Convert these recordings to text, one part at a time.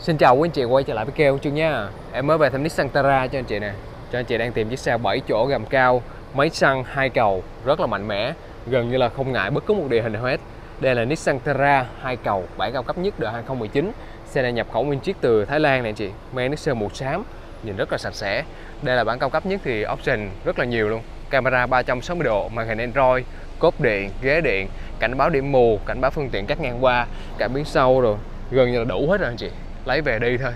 Xin chào quý anh chị quay trở lại với kêu chương nha. Em mới về thăm Nissan Terra cho anh chị nè. Cho anh chị đang tìm chiếc xe 7 chỗ gầm cao Máy xăng hai cầu Rất là mạnh mẽ. Gần như là không ngại bất cứ một địa hình nào hết. Đây là Nissan Terra hai cầu bản cao cấp nhất đời 2019 Xe này nhập khẩu nguyên chiếc từ Thái Lan nè anh chị Mang nước sơn màu xám Nhìn rất là sạch sẽ. Đây là bản cao cấp nhất thì option rất là nhiều luôn. Camera 360 độ, màn hình Android Cốp điện, ghế điện Cảnh báo điểm mù, cảnh báo phương tiện cắt ngang qua Cảm biến sâu rồi. Gần như là đủ hết rồi anh chị lấy về đi thôi.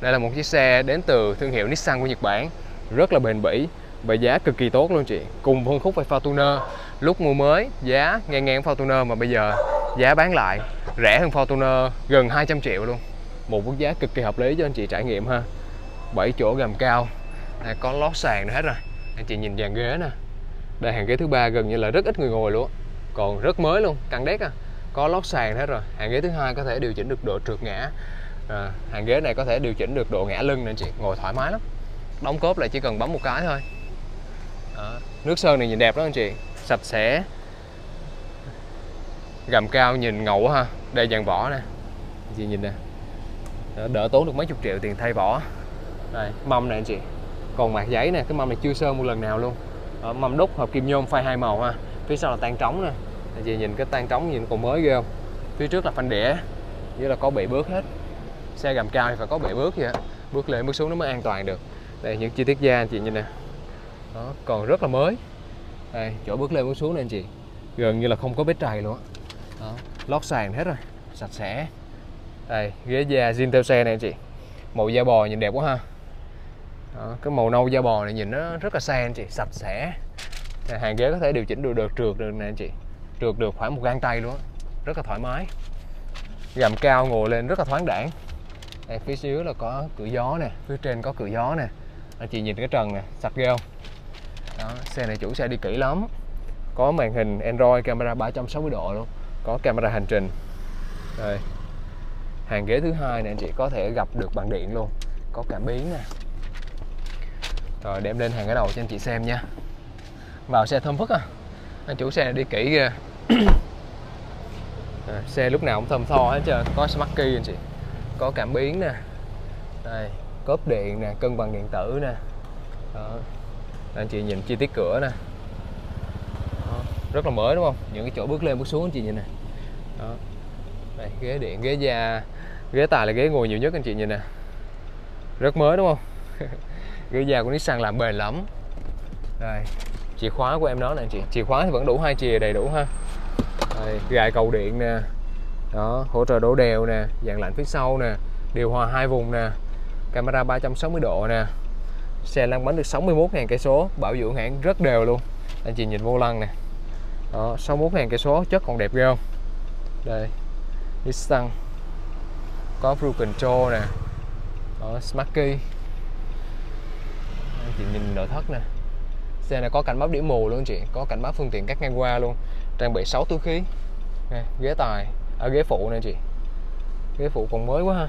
Đây là một chiếc xe đến từ thương hiệu Nissan của Nhật Bản. Rất là bền bỉ và giá cực kỳ tốt luôn chị. Cùng phân khúc với Fortuner. Lúc mua mới giá ngang ngang Fortuner mà bây giờ giá bán lại rẻ hơn Fortuner gần 200 triệu luôn. Một mức giá cực kỳ hợp lý cho anh chị trải nghiệm ha. 7 chỗ gầm cao. Đây, có lót sàn nữa hết rồi. Anh chị nhìn dàn ghế nè. Đây hàng ghế thứ ba gần như là rất ít người ngồi luôn. Còn rất mới luôn căng đét à. Có lót sàn hết rồi. Hàng ghế thứ hai có thể điều chỉnh được độ trượt ngã à, hàng ghế này có thể điều chỉnh được độ ngã lưng nên chị ngồi thoải mái lắm. Đóng cốp là chỉ cần bấm một cái thôi. À, nước sơn này nhìn đẹp lắm anh chị sạch sẽ. Gầm cao nhìn ngầu ha đây dàn vỏ nè. Chị nhìn nè. Đỡ tốn được mấy chục triệu tiền thay vỏ. Đây mâm này anh chị. Còn mạc giấy nè cái mâm này chưa sơn một lần nào luôn. Đó, mâm đúc hợp kim nhôm phai hai màu ha. Phía sau là tan trống nè. Anh chị nhìn cái tan trống nhìn còn mới ghê không? Phía trước là phanh đĩa dưới là có bị bước hết xe gầm cao thì phải có bệ bước vậy bước lên bước xuống nó mới an toàn được. Đây những chi tiết da anh chị nhìn nè. Đó còn rất là mới. Đây chỗ bước lên bước xuống này anh chị. Gần như là không có vết trầy luôn đó lót sàn hết rồi sạch sẽ. Đây ghế da zin theo xe này anh chị. Màu da bò nhìn đẹp quá ha. Đó, cái màu nâu da bò này nhìn nó rất là sang anh chị sạch sẽ. Đây, hàng ghế có thể điều chỉnh được được trượt được nè anh chị. Trượt được khoảng một gang tay luôn rất là thoải mái. Gầm cao ngồi lên rất là thoáng đẳng đây phía dưới là có cửa gió nè phía trên có cửa gió nè. Anh chị nhìn cái trần nè sạch ghê không? Đó xe này chủ xe đi kỹ lắm. Có màn hình Android camera 360 độ luôn. Có camera hành trình. Đây. Hàng ghế thứ hai này anh chị có thể gặp được bằng điện luôn. Có cảm biến nè. Rồi đem lên hàng cái đầu cho anh chị xem nha. Vào xe thơm phức à. Anh chủ xe này đi kỹ ghê. À, xe lúc nào cũng thơm tho hết trơn. Có smart key anh chị có cảm biến nè. Đây cốp điện nè cân bằng điện tử nè. Đó. Anh chị nhìn chi tiết cửa nè. Đó. rất là mới đúng không? Những cái chỗ bước lên bước xuống anh chị nhìn nè. Đó. Đây ghế điện ghế da ghế tài là ghế ngồi nhiều nhất anh chị nhìn nè. Rất mới đúng không? Ghế da của Nissan làm bền lắm. Đây chìa khóa của em đó nè anh chị. Chìa khóa thì vẫn đủ hai chìa đầy đủ ha. Đây, gài cầu điện nè đó hỗ trợ đổ đều nè dạng lạnh phía sau nè điều hòa hai vùng nè camera 360 độ nè. Xe lăn bánh được 61.000 cây số bảo dưỡng hãng rất đều luôn. Anh chị nhìn vô lăng nè. Đó 61.000 cây số chất còn đẹp ghê không? Đây Nissan có cruise control nè. Đó, smart key. Anh chị nhìn nội thất nè. Xe này có cảnh báo điểm mù luôn chị có cảnh báo phương tiện cắt ngang qua luôn. Trang bị 6 túi khí nè, ghế tài ở ghế phụ nè chị. Ghế phụ còn mới quá ha.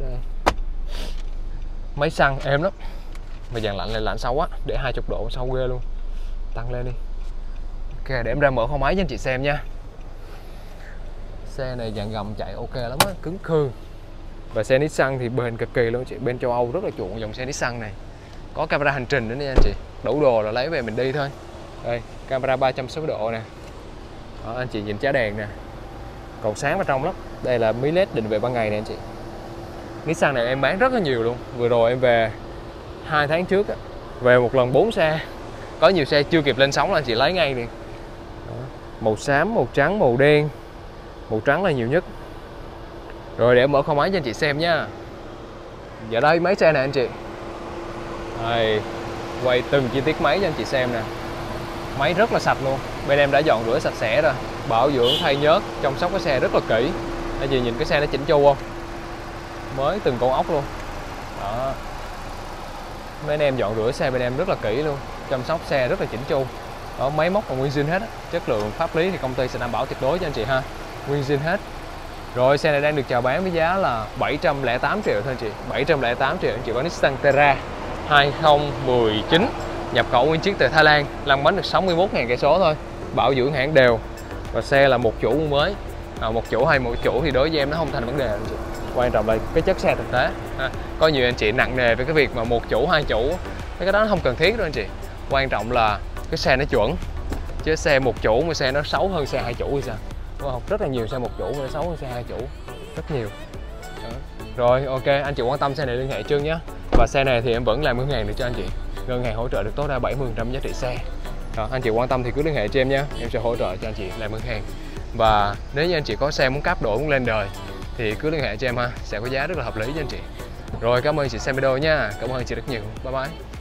Đây. Máy xăng êm lắm. Mà dàn lạnh này lạnh sâu quá để 20 độ sâu ghê luôn. Tăng lên đi. Ok để em ra mở kho máy cho anh chị xem nha. Xe này dạng gầm chạy ok lắm á cứng khư. Và xe Nissan thì bền cực kỳ luôn chị. Bên châu Âu rất là chuộng dòng xe Nissan này. Có camera hành trình nữa nha anh chị. Đủ đồ là lấy về mình đi thôi. Đây camera 360 độ nè. Đó, anh chị nhìn trái đèn nè còn sáng và trong lắm. Đây là mí led định về ban ngày nè anh chị. Nissan này em bán rất là nhiều luôn. Vừa rồi em về hai tháng trước á, về một lần 4 xe. Có nhiều xe chưa kịp lên sóng là anh chị lấy ngay đi. Màu xám màu trắng màu đen. Màu trắng là nhiều nhất. Rồi để mở kho máy cho anh chị xem nha. Giờ đây mấy xe này anh chị. Đây quay từng chi tiết máy cho anh chị xem nè máy rất là sạch luôn. Bên em đã dọn rửa sạch sẽ rồi. Bảo dưỡng thay nhớt, chăm sóc cái xe rất là kỹ. Anh chị nhìn cái xe nó chỉnh chu không? Mới từng con ốc luôn. Đó. Bên em dọn rửa xe bên em rất là kỹ luôn. Chăm sóc xe rất là chỉnh chu. Đó, máy móc còn nguyên zin hết chất lượng, pháp lý thì công ty sẽ đảm bảo tuyệt đối cho anh chị ha. Nguyên zin hết. Rồi, xe này đang được chào bán với giá là 708 triệu thôi anh chị. 708 triệu anh chị có Nissan Terra 2019 nhập khẩu nguyên chiếc từ Thái Lan lăn bánh được 61.000 cây số thôi. Bảo dưỡng hãng đều. Và xe là một chủ mới. À, một chủ hay một chủ thì đối với em nó không thành vấn đề anh chị. Quan trọng là cái chất xe thực tế. Ha. có nhiều anh chị nặng nề với cái việc mà một chủ hai chủ. Cái đó nó không cần thiết đâu anh chị. Quan trọng là cái xe nó chuẩn. Chứ xe một chủ mà xe nó xấu hơn xe hai chủ thì sao? Đúng không? Rất là nhiều xe một chủ mà nó xấu hơn xe hai chủ. Rất nhiều. Đó. rồi ok anh chị quan tâm xe này liên hệ trương nhé. Và xe này thì em vẫn làm ngân hàng được cho anh chị ngân hàng hỗ trợ được tối đa 70% giá trị xe. Đó, anh chị quan tâm thì cứ liên hệ cho em nhé. Em sẽ hỗ trợ cho anh chị làm ngân hàng. Và nếu như anh chị có xe muốn cáp đổi muốn lên đời thì cứ liên hệ cho em ha. Sẽ có giá rất là hợp lý cho anh chị. Rồi cảm ơn chị xem video nha. Cảm ơn chị rất nhiều. Bye bye.